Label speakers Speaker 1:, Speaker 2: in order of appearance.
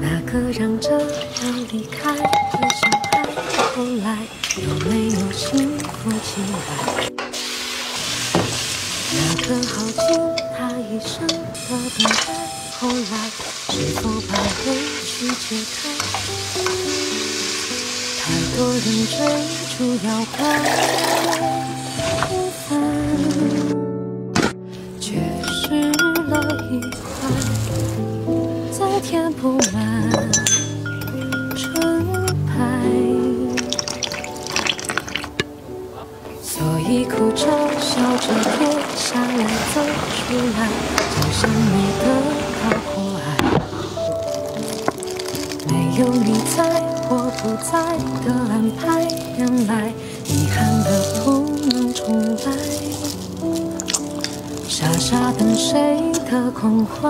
Speaker 1: 那个让这样离开的伤害，后来有没有幸福起来？那个耗尽他一生的等待，后来是否把委屈解开？多人追逐摇摆，平凡缺失了一块，再填不满。纯白，所以哭着笑着跌下来走出来，就像没得没有你在或不在的安排，原来遗憾的不能重来。傻傻等谁的关怀，